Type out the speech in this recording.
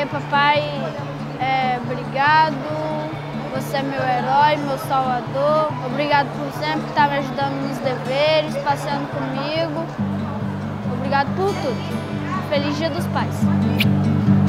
dizer, papai, é, obrigado, você é meu herói, meu salvador. Obrigado por sempre estar me ajudando nos deveres, passeando comigo. Obrigado por tudo. Feliz Dia dos Pais.